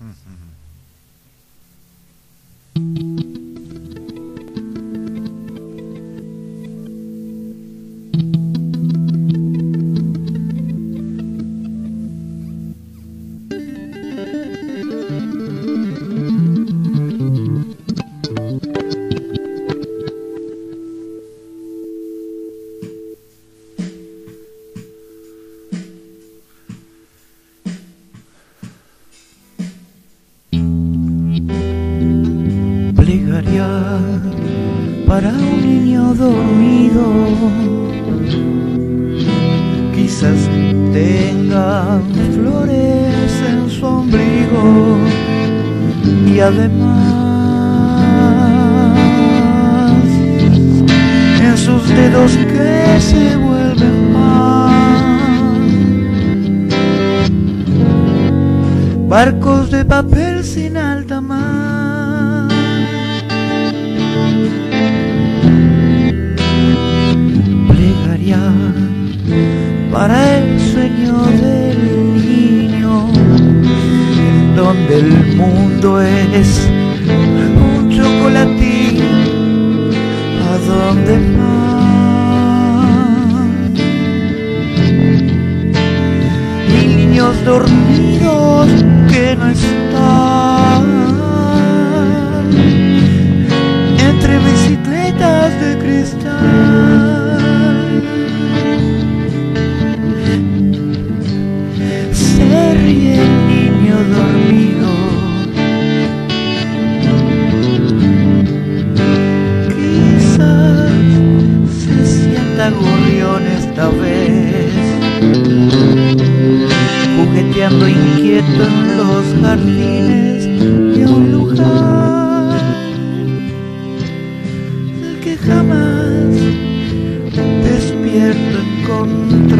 嗯嗯嗯。Para un niño dormido. Quizás tenga flores en su ombligo y además en sus dedos que se vuelven pan. Barcos de papel sin alta mar. Sueño del niño, donde el mundo es un chocolatín, a donde van. Niños dormidos que no están esta vez, jugueteando inquieto en los jardines de un lugar el que jamás despierto encontrará.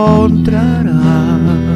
encontrarás.